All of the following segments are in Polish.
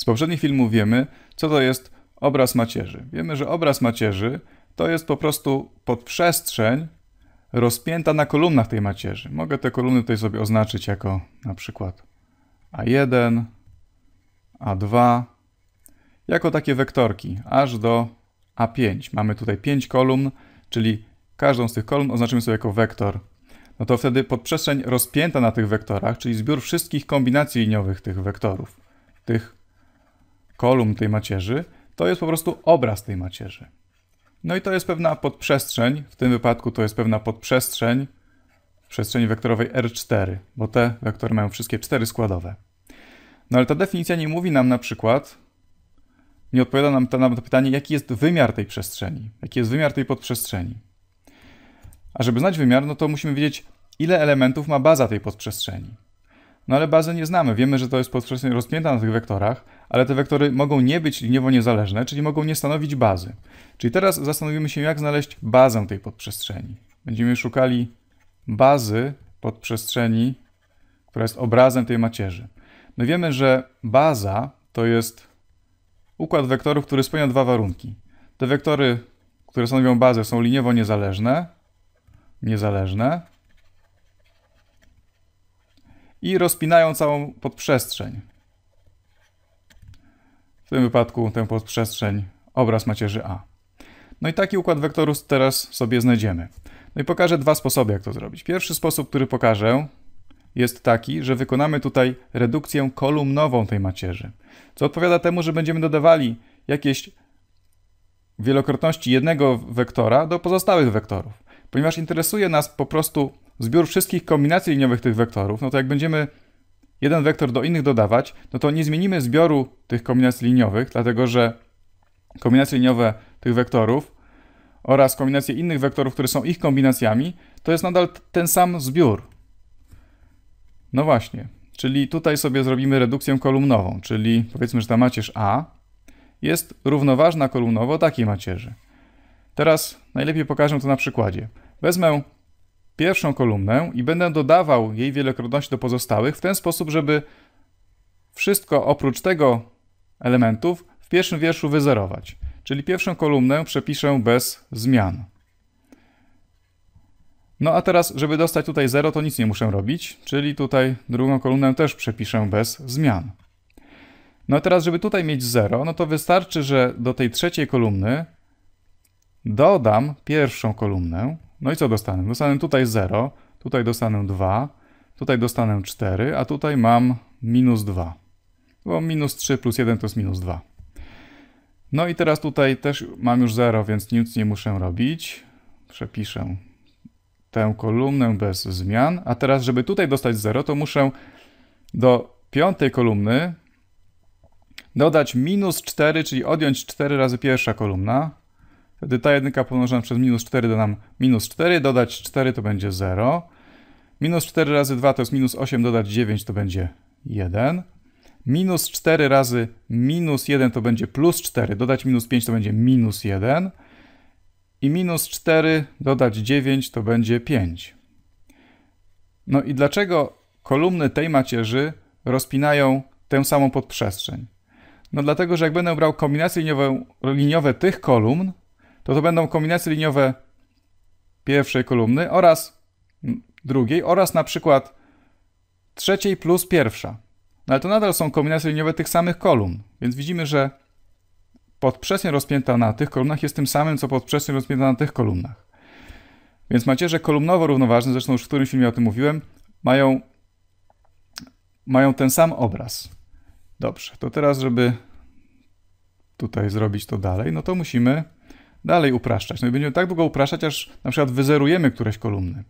Z poprzednich filmów wiemy, co to jest obraz macierzy. Wiemy, że obraz macierzy to jest po prostu podprzestrzeń rozpięta na kolumnach tej macierzy. Mogę te kolumny tutaj sobie oznaczyć jako na przykład A1, A2, jako takie wektorki, aż do A5. Mamy tutaj 5 kolumn, czyli każdą z tych kolumn oznaczymy sobie jako wektor. No to wtedy podprzestrzeń rozpięta na tych wektorach, czyli zbiór wszystkich kombinacji liniowych tych wektorów, tych kolumn tej macierzy, to jest po prostu obraz tej macierzy. No i to jest pewna podprzestrzeń, w tym wypadku to jest pewna podprzestrzeń w przestrzeni wektorowej R4, bo te wektory mają wszystkie cztery składowe. No ale ta definicja nie mówi nam na przykład, nie odpowiada nam na to pytanie, jaki jest wymiar tej przestrzeni, jaki jest wymiar tej podprzestrzeni. A żeby znać wymiar, no to musimy wiedzieć, ile elementów ma baza tej podprzestrzeni. No ale bazę nie znamy. Wiemy, że to jest podprzestrzeń rozpięta na tych wektorach, ale te wektory mogą nie być liniowo niezależne, czyli mogą nie stanowić bazy. Czyli teraz zastanowimy się, jak znaleźć bazę tej podprzestrzeni. Będziemy szukali bazy podprzestrzeni, która jest obrazem tej macierzy. No wiemy, że baza to jest układ wektorów, który spełnia dwa warunki. Te wektory, które stanowią bazę, są liniowo niezależne, niezależne i rozpinają całą podprzestrzeń. W tym wypadku tę podprzestrzeń obraz macierzy A. No i taki układ wektorów teraz sobie znajdziemy. No i pokażę dwa sposoby, jak to zrobić. Pierwszy sposób, który pokażę, jest taki, że wykonamy tutaj redukcję kolumnową tej macierzy, co odpowiada temu, że będziemy dodawali jakieś wielokrotności jednego wektora do pozostałych wektorów. Ponieważ interesuje nas po prostu zbiór wszystkich kombinacji liniowych tych wektorów, no to jak będziemy jeden wektor do innych dodawać, no to nie zmienimy zbioru tych kombinacji liniowych, dlatego że kombinacje liniowe tych wektorów oraz kombinacje innych wektorów, które są ich kombinacjami, to jest nadal ten sam zbiór. No właśnie, czyli tutaj sobie zrobimy redukcję kolumnową, czyli powiedzmy, że ta macierz A jest równoważna kolumnowo takiej macierzy. Teraz najlepiej pokażę to na przykładzie. Wezmę pierwszą kolumnę i będę dodawał jej wielokrotności do pozostałych w ten sposób, żeby wszystko oprócz tego elementów w pierwszym wierszu wyzerować. Czyli pierwszą kolumnę przepiszę bez zmian. No a teraz, żeby dostać tutaj 0, to nic nie muszę robić, czyli tutaj drugą kolumnę też przepiszę bez zmian. No a teraz, żeby tutaj mieć 0, no to wystarczy, że do tej trzeciej kolumny dodam pierwszą kolumnę. No i co dostanę? Dostanę tutaj 0, tutaj dostanę 2, tutaj dostanę 4, a tutaj mam minus 2. Bo minus 3 plus 1 to jest minus 2. No i teraz tutaj też mam już 0, więc nic nie muszę robić. Przepiszę tę kolumnę bez zmian. A teraz, żeby tutaj dostać 0, to muszę do piątej kolumny dodać minus 4, czyli odjąć 4 razy pierwsza kolumna. Wtedy ta jedynka pomnożona przez minus 4 da nam minus 4, dodać 4 to będzie 0. Minus 4 razy 2 to jest minus 8, dodać 9 to będzie 1. Minus 4 razy minus 1 to będzie plus 4, dodać minus 5 to będzie minus 1. I minus 4 dodać 9 to będzie 5. No i dlaczego kolumny tej macierzy rozpinają tę samą podprzestrzeń? No dlatego, że jak będę brał kombinacje liniowe, liniowe tych kolumn, to to będą kombinacje liniowe pierwszej kolumny oraz drugiej oraz na przykład trzeciej plus pierwsza. No ale to nadal są kombinacje liniowe tych samych kolumn, więc widzimy, że podprzestrzeń rozpięta na tych kolumnach jest tym samym, co podprzestrzeń rozpięta na tych kolumnach. Więc macierze kolumnowo równoważne, zresztą już w którymś filmie o tym mówiłem, mają, mają ten sam obraz. Dobrze, to teraz, żeby tutaj zrobić to dalej, no to musimy dalej upraszczać. No i będziemy tak długo upraszczać, aż na przykład wyzerujemy któreś kolumny.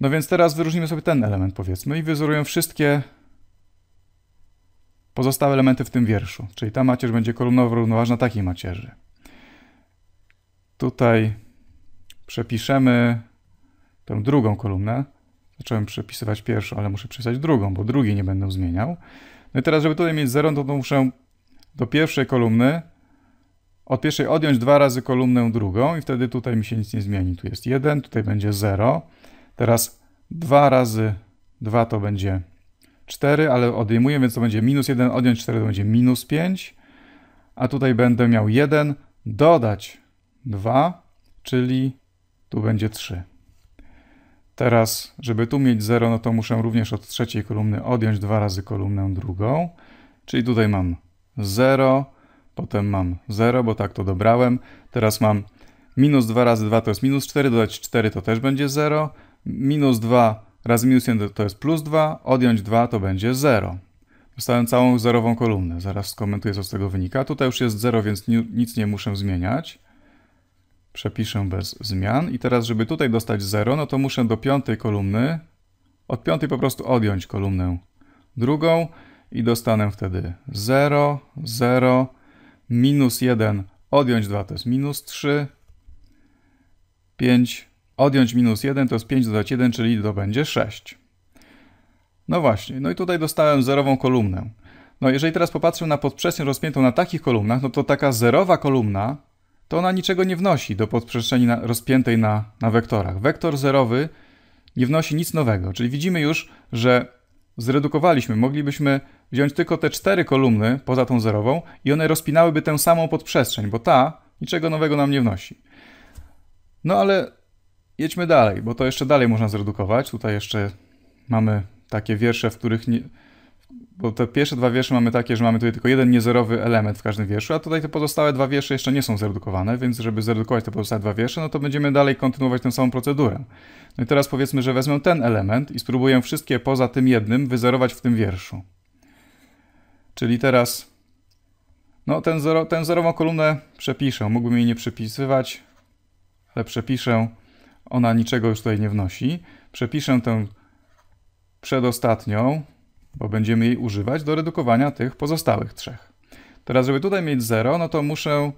No więc teraz wyróżnimy sobie ten element, powiedzmy, i wyzeruję wszystkie pozostałe elementy w tym wierszu. Czyli ta macierz będzie kolumnowo równoważna takiej macierzy. Tutaj przepiszemy tę drugą kolumnę. Zacząłem przepisywać pierwszą, ale muszę przepisać drugą, bo drugiej nie będę zmieniał. No i teraz, żeby tutaj mieć 0, to, to muszę do pierwszej kolumny od pierwszej odjąć dwa razy kolumnę drugą i wtedy tutaj mi się nic nie zmieni. Tu jest 1, tutaj będzie 0. Teraz 2 razy 2 to będzie 4, ale odejmuję, więc to będzie minus 1, odjąć 4 to będzie minus 5. A tutaj będę miał 1, dodać 2, czyli tu będzie 3. Teraz, żeby tu mieć 0, no to muszę również od trzeciej kolumny odjąć dwa razy kolumnę drugą. Czyli tutaj mam 0, potem mam 0, bo tak to dobrałem. Teraz mam minus 2 razy 2 to jest minus 4, dodać 4 to też będzie 0. Minus 2 razy minus 1 to jest plus 2, odjąć 2 to będzie 0. Dostałem całą zerową kolumnę. Zaraz skomentuję, co z tego wynika. Tutaj już jest 0, więc nic nie muszę zmieniać. Przepiszę bez zmian. I teraz, żeby tutaj dostać 0, no to muszę do piątej kolumny, od piątej po prostu odjąć kolumnę drugą i dostanę wtedy 0, 0, minus 1, odjąć 2 to jest minus 3, 5, odjąć minus 1 to jest 5 dodać 1, czyli to będzie 6. No właśnie, no i tutaj dostałem zerową kolumnę. No jeżeli teraz popatrzę na podprzestrzeń rozpiętą na takich kolumnach, no to taka zerowa kolumna, to ona niczego nie wnosi do podprzestrzeni na, rozpiętej na, na wektorach. Wektor zerowy nie wnosi nic nowego, czyli widzimy już, że zredukowaliśmy, moglibyśmy wziąć tylko te cztery kolumny poza tą zerową i one rozpinałyby tę samą podprzestrzeń, bo ta niczego nowego nam nie wnosi. No ale jedźmy dalej, bo to jeszcze dalej można zredukować. Tutaj jeszcze mamy takie wiersze, w których nie, bo te pierwsze dwa wiersze mamy takie, że mamy tutaj tylko jeden niezerowy element w każdym wierszu, a tutaj te pozostałe dwa wiersze jeszcze nie są zredukowane, więc żeby zredukować te pozostałe dwa wiersze, no to będziemy dalej kontynuować tę samą procedurę. No i teraz powiedzmy, że wezmę ten element i spróbuję wszystkie poza tym jednym wyzerować w tym wierszu. Czyli teraz, no ten zero, tę zerową kolumnę przepiszę. Mógłbym jej nie przepisywać, ale przepiszę. Ona niczego już tutaj nie wnosi. Przepiszę tę przedostatnią, bo będziemy jej używać do redukowania tych pozostałych trzech. Teraz, żeby tutaj mieć 0, no to muszę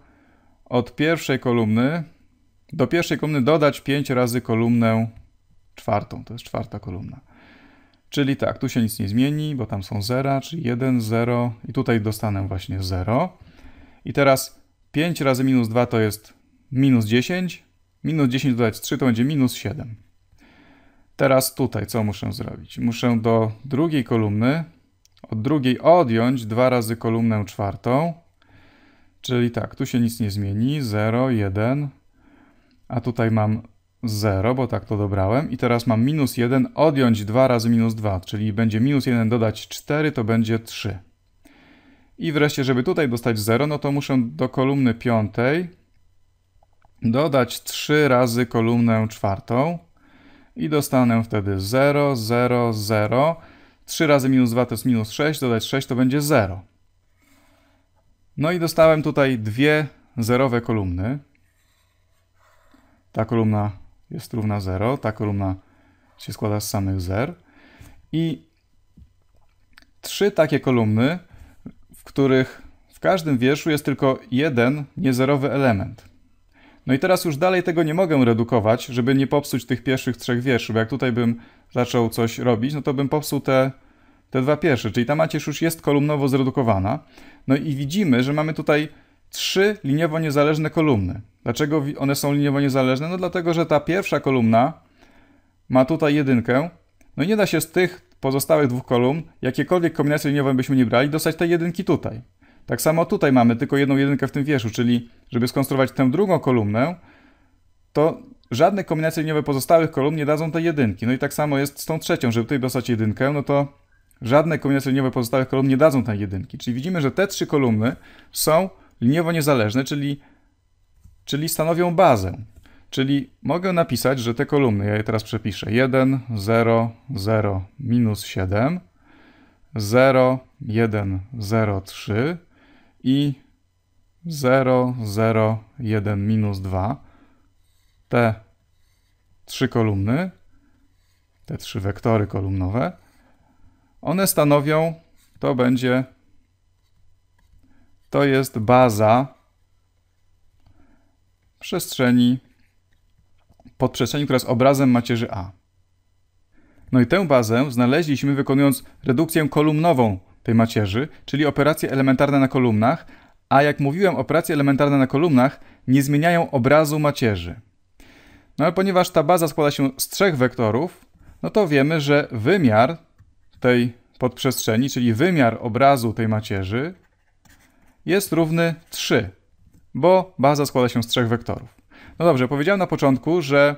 od pierwszej kolumny do pierwszej kolumny dodać 5 razy kolumnę czwartą. To jest czwarta kolumna. Czyli tak, tu się nic nie zmieni, bo tam są zera, czyli 1, 0 i tutaj dostanę właśnie 0. I teraz 5 razy minus 2 to jest minus 10. Minus 10 dodać 3 to będzie minus 7. Teraz tutaj co muszę zrobić? Muszę do drugiej kolumny, od drugiej odjąć dwa razy kolumnę czwartą, czyli tak, tu się nic nie zmieni, 0, 1, a tutaj mam 0, bo tak to dobrałem. I teraz mam minus 1, odjąć 2 razy minus 2, czyli będzie minus 1 dodać 4, to będzie 3. I wreszcie, żeby tutaj dostać 0, no to muszę do kolumny piątej dodać 3 razy kolumnę czwartą, i dostanę wtedy 0, 0, 0. 3 razy minus 2 to jest minus 6, dodać 6 to będzie 0. No i dostałem tutaj dwie zerowe kolumny. Ta kolumna jest równa 0, ta kolumna się składa z samych zer. I trzy takie kolumny, w których w każdym wierszu jest tylko jeden niezerowy element. No i teraz już dalej tego nie mogę redukować, żeby nie popsuć tych pierwszych trzech wierszy, bo jak tutaj bym zaczął coś robić, no to bym popsuł te, te dwa pierwsze, czyli ta macierz już jest kolumnowo zredukowana. No i widzimy, że mamy tutaj trzy liniowo niezależne kolumny. Dlaczego one są liniowo niezależne? No dlatego, że ta pierwsza kolumna ma tutaj jedynkę, no i nie da się z tych pozostałych dwóch kolumn, jakiekolwiek kombinacje liniowe byśmy nie brali, dostać tej jedynki tutaj. Tak samo tutaj mamy tylko jedną jedynkę w tym wierszu, czyli żeby skonstruować tę drugą kolumnę, to żadne kombinacje liniowe pozostałych kolumn nie dadzą tej jedynki. No i tak samo jest z tą trzecią, żeby tutaj dostać jedynkę, no to żadne kombinacje liniowe pozostałych kolumn nie dadzą tej jedynki. Czyli widzimy, że te trzy kolumny są liniowo niezależne, czyli, czyli stanowią bazę. Czyli mogę napisać, że te kolumny, ja je teraz przepiszę, 1, 0, 0, minus 7, 0, 1, 0, 3, i 0, 0, 1, minus 2. Te trzy kolumny, te trzy wektory kolumnowe, one stanowią, to będzie, to jest baza przestrzeni, podprzestrzeni, która jest obrazem macierzy A. No i tę bazę znaleźliśmy wykonując redukcję kolumnową tej macierzy, czyli operacje elementarne na kolumnach, a jak mówiłem, operacje elementarne na kolumnach nie zmieniają obrazu macierzy. No ale ponieważ ta baza składa się z trzech wektorów, no to wiemy, że wymiar tej podprzestrzeni, czyli wymiar obrazu tej macierzy, jest równy 3, bo baza składa się z trzech wektorów. No dobrze, powiedziałem na początku, że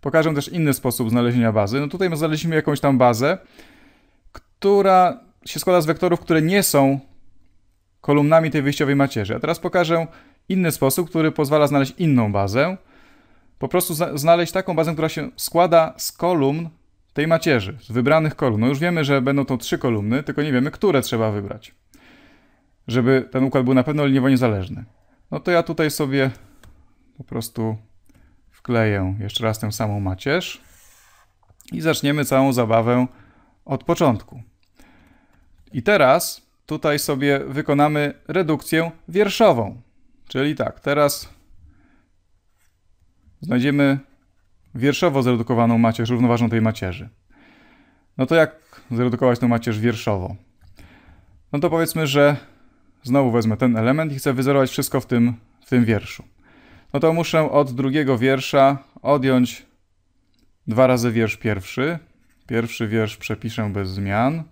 pokażę też inny sposób znalezienia bazy. No tutaj znaleźliśmy jakąś tam bazę, która się składa z wektorów, które nie są kolumnami tej wyjściowej macierzy. A teraz pokażę inny sposób, który pozwala znaleźć inną bazę. Po prostu znaleźć taką bazę, która się składa z kolumn tej macierzy, z wybranych kolumn. No już wiemy, że będą to trzy kolumny, tylko nie wiemy, które trzeba wybrać, żeby ten układ był na pewno liniowo niezależny. No to ja tutaj sobie po prostu wkleję jeszcze raz tę samą macierz i zaczniemy całą zabawę od początku. I teraz tutaj sobie wykonamy redukcję wierszową. Czyli tak, teraz znajdziemy wierszowo zredukowaną macierz równoważną tej macierzy. No to jak zredukować tę macierz wierszowo? No to powiedzmy, że znowu wezmę ten element i chcę wyzerować wszystko w tym, w tym wierszu. No to muszę od drugiego wiersza odjąć dwa razy wiersz pierwszy. Pierwszy wiersz przepiszę bez zmian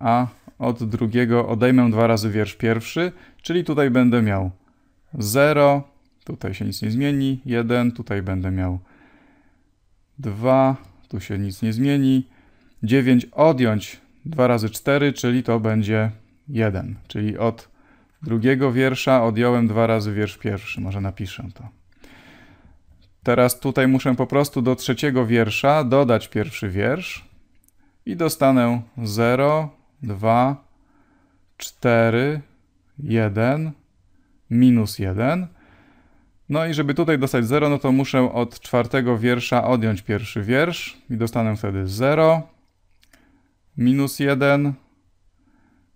a od drugiego odejmę dwa razy wiersz pierwszy, czyli tutaj będę miał 0, tutaj się nic nie zmieni, 1, tutaj będę miał 2, tu się nic nie zmieni, 9 odjąć 2 razy 4, czyli to będzie 1, czyli od drugiego wiersza odjąłem dwa razy wiersz pierwszy, może napiszę to. Teraz tutaj muszę po prostu do trzeciego wiersza dodać pierwszy wiersz i dostanę 0, 2, 4, 1, minus 1. No i żeby tutaj dostać 0, no to muszę od czwartego wiersza odjąć pierwszy wiersz i dostanę wtedy 0, minus 1,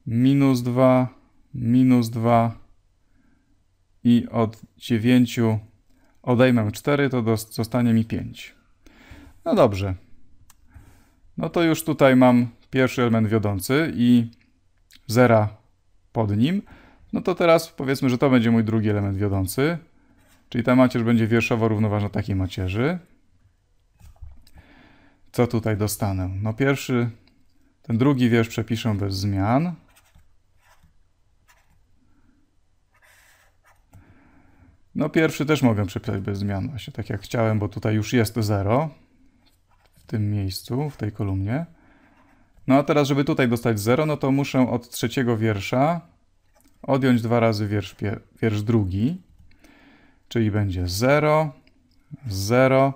minus 2, minus 2 i od 9 odejmę 4, to zostanie mi 5. No dobrze. No to już tutaj mam pierwszy element wiodący i zera pod nim, no to teraz powiedzmy, że to będzie mój drugi element wiodący, czyli ta macierz będzie wierszowo równoważna takiej macierzy. Co tutaj dostanę? No pierwszy, ten drugi wiersz przepiszę bez zmian. No pierwszy też mogę przepisać bez zmian, właśnie tak jak chciałem, bo tutaj już jest 0 w tym miejscu, w tej kolumnie. No a teraz, żeby tutaj dostać 0, no to muszę od trzeciego wiersza odjąć dwa razy wiersz, wiersz drugi, czyli będzie 0, 0,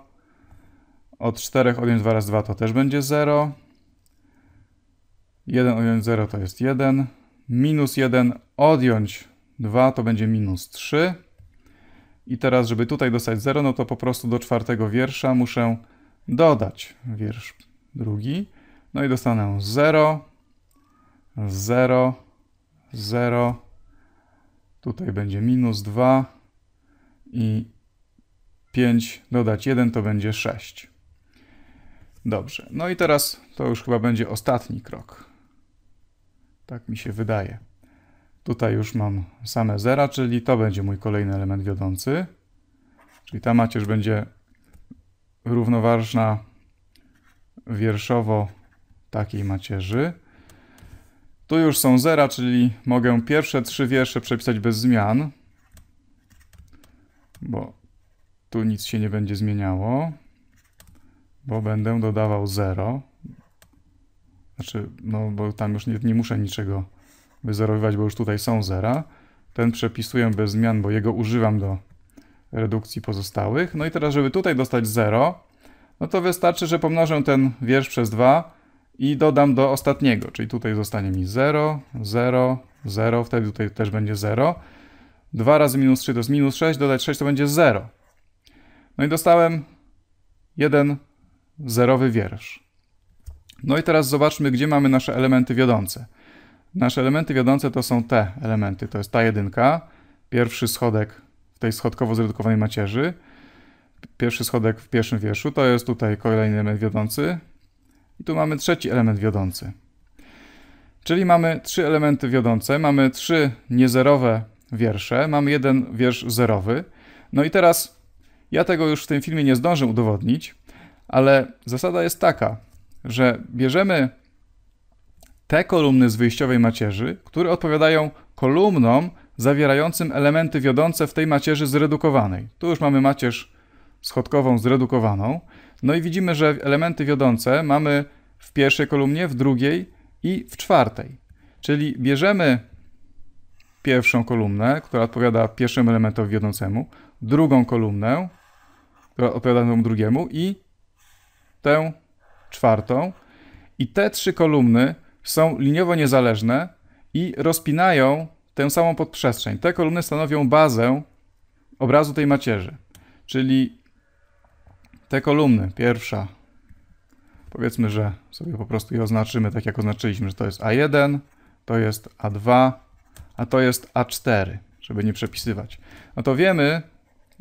od 4 odjąć 2 razy 2 to też będzie 0, 1 odjąć 0 to jest 1, minus 1 odjąć 2 to będzie minus 3. I teraz, żeby tutaj dostać 0, no to po prostu do czwartego wiersza muszę dodać wiersz drugi. No i dostanę 0, 0, 0. Tutaj będzie minus 2 i 5 dodać 1 to będzie 6. Dobrze, no i teraz to już chyba będzie ostatni krok. Tak mi się wydaje. Tutaj już mam same zera, czyli to będzie mój kolejny element wiodący. Czyli ta macierz będzie równoważna wierszowo takiej macierzy. Tu już są zera, czyli mogę pierwsze trzy wiersze przepisać bez zmian, bo tu nic się nie będzie zmieniało, bo będę dodawał 0. Znaczy, no bo tam już nie, nie muszę niczego wyzerowywać, bo już tutaj są zera. Ten przepisuję bez zmian, bo jego używam do redukcji pozostałych. No i teraz, żeby tutaj dostać 0, no to wystarczy, że pomnożę ten wiersz przez 2 i dodam do ostatniego, czyli tutaj zostanie mi 0, 0, 0, wtedy tutaj też będzie 0. 2 razy minus 3 to jest minus 6, dodać 6 to będzie 0. No i dostałem jeden zerowy wiersz. No i teraz zobaczmy, gdzie mamy nasze elementy wiodące. Nasze elementy wiodące to są te elementy, to jest ta jedynka, pierwszy schodek w tej schodkowo zredukowanej macierzy, pierwszy schodek w pierwszym wierszu, to jest tutaj kolejny element wiodący, i tu mamy trzeci element wiodący. Czyli mamy trzy elementy wiodące, mamy trzy niezerowe wiersze, mamy jeden wiersz zerowy. No i teraz ja tego już w tym filmie nie zdążę udowodnić, ale zasada jest taka, że bierzemy te kolumny z wyjściowej macierzy, które odpowiadają kolumnom zawierającym elementy wiodące w tej macierzy zredukowanej. Tu już mamy macierz schodkową zredukowaną. No i widzimy, że elementy wiodące mamy w pierwszej kolumnie, w drugiej i w czwartej. Czyli bierzemy pierwszą kolumnę, która odpowiada pierwszemu elementowi wiodącemu, drugą kolumnę, która odpowiada temu drugiemu i tę czwartą. I te trzy kolumny są liniowo niezależne i rozpinają tę samą podprzestrzeń. Te kolumny stanowią bazę obrazu tej macierzy. Czyli te kolumny, pierwsza, powiedzmy, że sobie po prostu je oznaczymy tak jak oznaczyliśmy, że to jest A1, to jest A2, a to jest A4, żeby nie przepisywać. No to wiemy,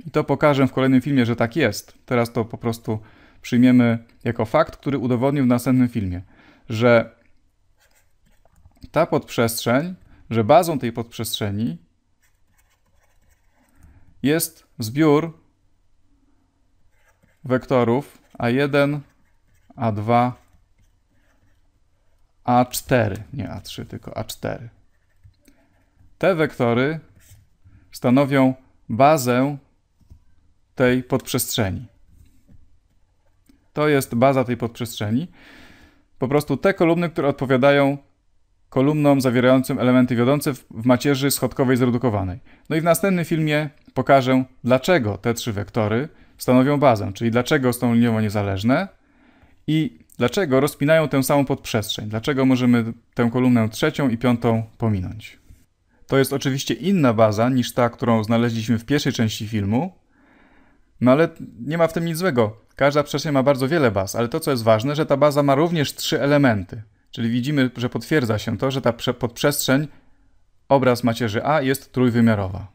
i to pokażę w kolejnym filmie, że tak jest. Teraz to po prostu przyjmiemy jako fakt, który udowodnił w następnym filmie, że ta podprzestrzeń, że bazą tej podprzestrzeni jest zbiór wektorów A1, A2, A4, nie A3, tylko A4. Te wektory stanowią bazę tej podprzestrzeni. To jest baza tej podprzestrzeni. Po prostu te kolumny, które odpowiadają kolumnom zawierającym elementy wiodące w macierzy schodkowej zredukowanej. No i w następnym filmie pokażę, dlaczego te trzy wektory stanowią bazę, czyli dlaczego są liniowo niezależne i dlaczego rozpinają tę samą podprzestrzeń, dlaczego możemy tę kolumnę trzecią i piątą pominąć. To jest oczywiście inna baza niż ta, którą znaleźliśmy w pierwszej części filmu, no ale nie ma w tym nic złego. Każda przestrzeń ma bardzo wiele baz, ale to, co jest ważne, że ta baza ma również trzy elementy. Czyli widzimy, że potwierdza się to, że ta podprzestrzeń, obraz macierzy A jest trójwymiarowa.